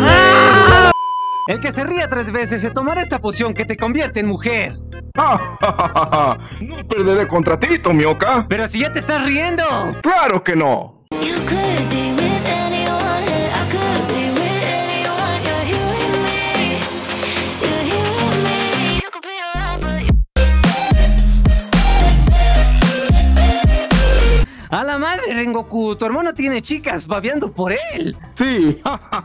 ¡Ah! El que se ría tres veces se tomará esta poción que te convierte en mujer. no perderé contra ti, Tomioka. Pero si ya te estás riendo. Claro que no. A la madre, Rengoku, tu hermano tiene chicas babeando por él. Sí,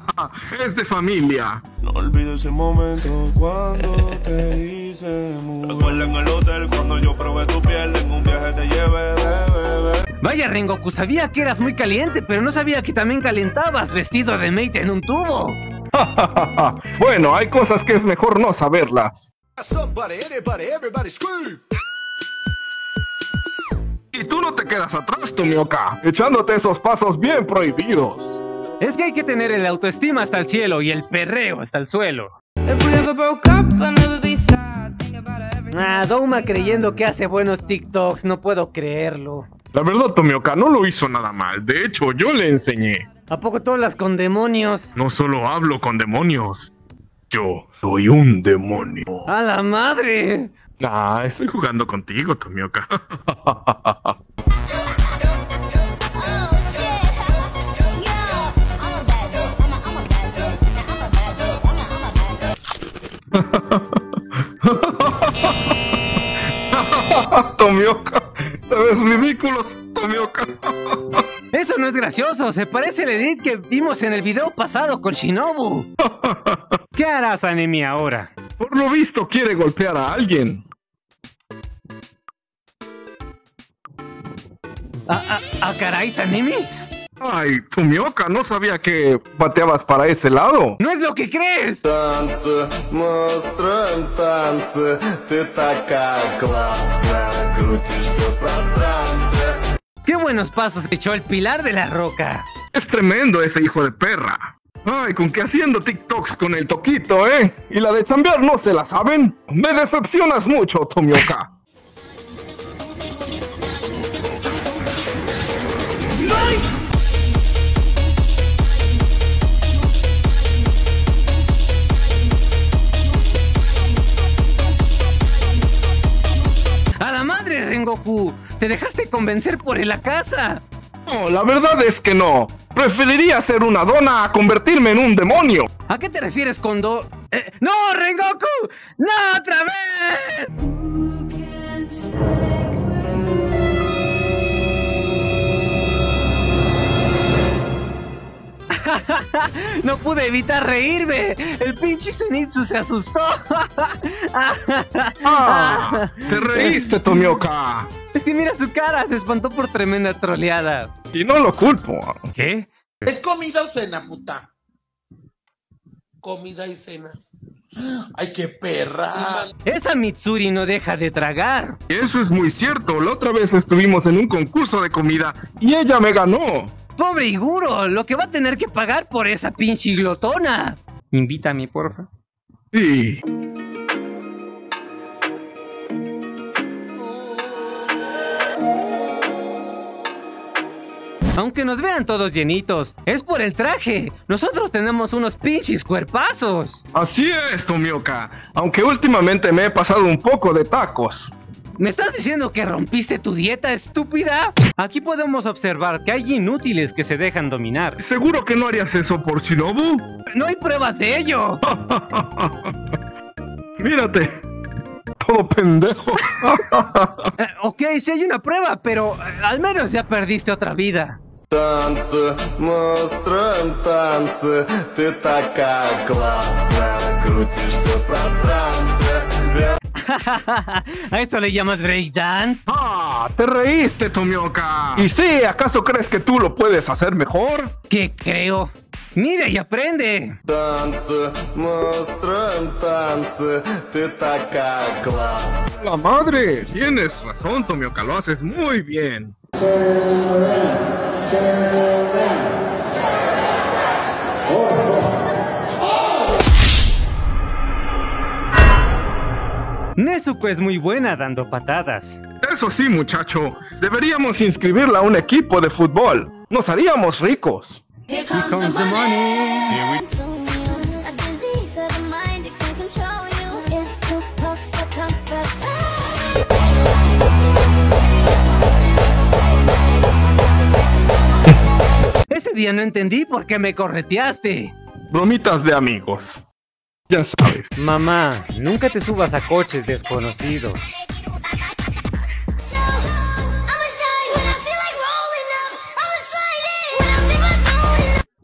es de familia. No olvido ese momento cuando te hice Recuerda en el hotel cuando yo probé tu piel en un viaje te llevé, bebé. Vaya, Rengoku, sabía que eras muy caliente, pero no sabía que también calentabas vestido de mate en un tubo. bueno, hay cosas que es mejor no saberlas. Y tú no te quedas atrás, Tomioka, echándote esos pasos bien prohibidos. Es que hay que tener el autoestima hasta el cielo y el perreo hasta el suelo. Ah, Douma creyendo que hace buenos TikToks, no puedo creerlo. La verdad, Tomioka no lo hizo nada mal. De hecho, yo le enseñé. ¿A poco tú hablas con demonios? No solo hablo con demonios. Yo soy un demonio. ¡A la madre! Ah, estoy jugando contigo, Tomioka. Tomioka, te ves ridículo, Tomioka. Eso no es gracioso, se parece al edit que vimos en el video pasado con Shinobu. ¿Qué harás, Anemi, ahora? Por lo visto quiere golpear a alguien. ¿A, a, a caray, Sanemi? Ay, Tomioka, no sabía que bateabas para ese lado. ¡No es lo que crees! ¡Qué buenos pasos echó el pilar de la roca! Es tremendo ese hijo de perra. Ay, con que haciendo TikToks con el toquito, ¿eh? Y la de chambear no se la saben. Me decepcionas mucho, Tomioka. ¡Te dejaste convencer por el casa! No, la verdad es que no. Preferiría ser una dona a convertirme en un demonio. ¿A qué te refieres con do... Eh, ¡No, Rengoku! ¡No, otra vez! no pude evitar reírme. El pinche Zenitsu se asustó. ah, te reíste, Tomioka. Es que mira su cara, se espantó por tremenda troleada. Y no lo culpo. ¿Qué? ¿Es comida o cena, puta? Comida y cena. ¡Ay, qué perra! Esa Mitsuri no deja de tragar. Eso es muy cierto. La otra vez estuvimos en un concurso de comida y ella me ganó. Pobre Iguro, lo que va a tener que pagar por esa pinche glotona. Invítame, porfa. Sí. Aunque nos vean todos llenitos, es por el traje. Nosotros tenemos unos pinches cuerpazos. Así es, Tomioka. Aunque últimamente me he pasado un poco de tacos. ¿Me estás diciendo que rompiste tu dieta, estúpida? Aquí podemos observar que hay inútiles que se dejan dominar. ¿Seguro que no harías eso por Shinobu? No hay pruebas de ello. Mírate. Todo pendejo. eh, ok, sí hay una prueba, pero eh, al menos ya perdiste otra vida. Танцы, мы строим танцы Ты такая классная Крутишься в пространстве ¿A eso le llamas breakdance? ¡Ah! ¡Te reíste, Tomioka! ¿Y sí? ¿Acaso crees que tú lo puedes hacer mejor? ¿Qué creo? ¡Mira y aprende! Танцы, мы строим танцы Ты такая классная ¡La madre! Tienes razón, Tomioka, lo haces muy bien. Nezuko es muy buena dando patadas. Eso sí, muchacho. Deberíamos inscribirla a un equipo de fútbol. Nos haríamos ricos. Here comes the money. Ese día no entendí por qué me correteaste. Bromitas de amigos. Ya sabes. Mamá, nunca te subas a coches desconocidos.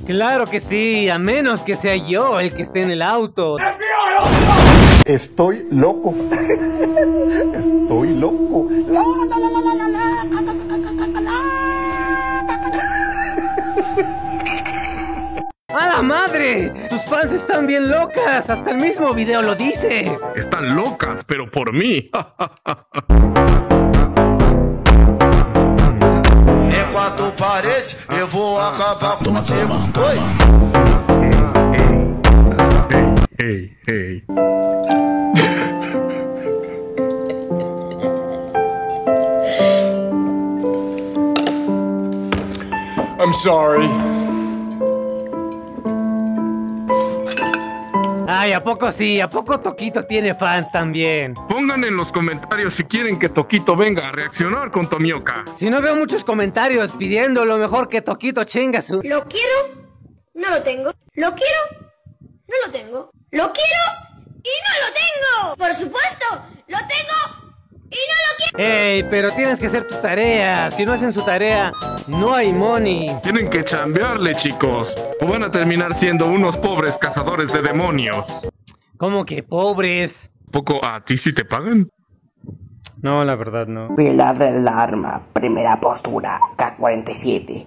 Claro que sí, a menos que sea yo el que esté en el auto. Estoy loco. la madre! Tus fans están bien locas, hasta el mismo video lo dice. Están locas, pero por mí. Hey, hey. I'm sorry. Ay, ¿a poco sí? ¿A poco Toquito tiene fans también? Pongan en los comentarios si quieren que Toquito venga a reaccionar con Tomioka. Si no veo muchos comentarios pidiendo lo mejor que Toquito chinga su... Lo quiero, no lo tengo. Lo quiero, no lo tengo. Lo quiero y no lo tengo. Por supuesto, lo tengo y no lo quiero. Ey, pero tienes que hacer tu tarea. Si no hacen su tarea, no hay money. Tienen que chambearle, chicos. O van a terminar siendo unos pobres cazadores de demonios. ¿Cómo que pobres? ¿Poco a ti sí te pagan? No, la verdad no. Pilar del arma, primera postura, K47.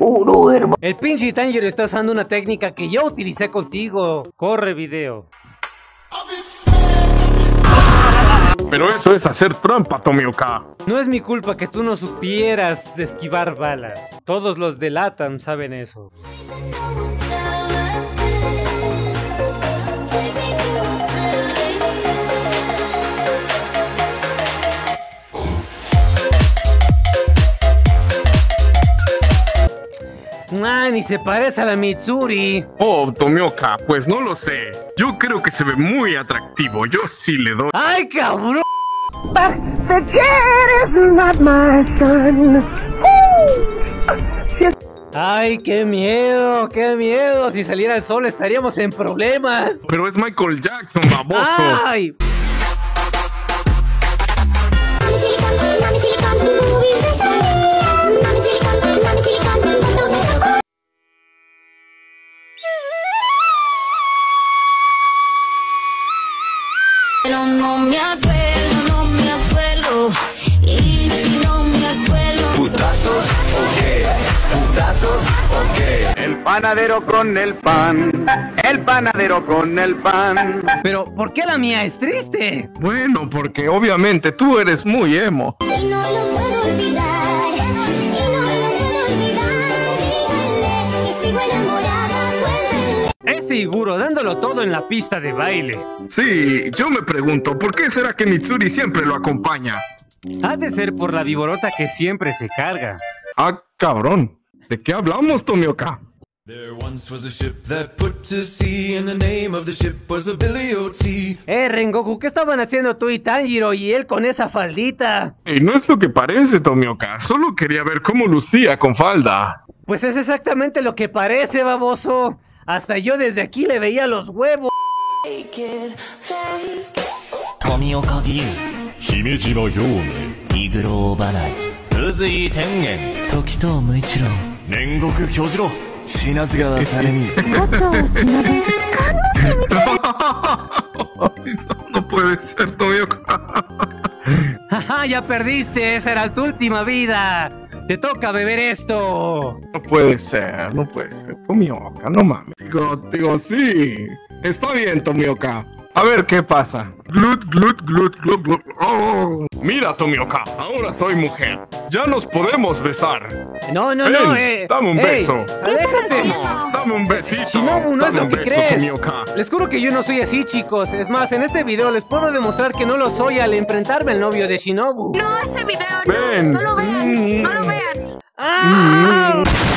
Uno, hermano. El pinche Tanjiro está usando una técnica que yo utilicé contigo. Corre video. Pero eso es hacer trampa, Tomioka. No es mi culpa que tú no supieras esquivar balas. Todos los de LATAM saben eso. Ah, ni se parece a la Mitsuri. Oh, Tomioka, pues no lo sé. Yo creo que se ve muy atractivo. Yo sí le doy. ¡Ay, cabrón! ¡Ay, qué miedo! ¡Qué miedo! Si saliera el sol estaríamos en problemas. Pero es Michael Jackson, baboso. ¡Ay! No me acuerdo, no me acuerdo. Y si no me acuerdo. El panadero con el pan, el panadero con el pan. Pero, ¿por qué la mía es triste? Bueno, porque obviamente tú eres muy emo. Y no lo puedo olvidar. Iguro dándolo todo en la pista de baile. Sí, yo me pregunto, ¿por qué será que Mitsuri siempre lo acompaña? Ha de ser por la viborota que siempre se carga. Ah, cabrón. ¿De qué hablamos, Tomioka? There once was a ship that put to sea, and the name of the ship was a Billy O.T. Eh, Rengoku, ¿qué estaban haciendo tú y Tanjiro y él con esa faldita? Y no es lo que parece, Tomioka. Solo quería ver cómo lucía con falda. Pues es exactamente lo que parece, baboso. Hasta yo desde aquí le veía los huevos. Tomioka Gyu, Himejima Yome, Igro Obanai, Uzui Tengen, Tokito Muichiro, Nengoku Kyojiro, Shinazugawa Saremi. No puede ser, Tomioka. Jaja, ya perdiste. Esa era tu última vida. Te toca beber esto. No puede ser, no puede ser. Tomioka, no mames. Digo, digo, sí. Está bien, Tomioka. A ver qué pasa. Glut, glut, glut, glut, glut. Oh. Mira, Tomioka, ahora soy mujer. Ya nos podemos besar. No, no, no, eh. Dame un beso. Aléjate. Dame un besito. Shinobu, no es lo que crees. Les juro que yo no soy así, chicos. Es más, en este video les puedo demostrar que no lo soy al enfrentarme al novio de Shinobu. No, ese video no. No lo vean. No lo mm. vean. Ah. Mm.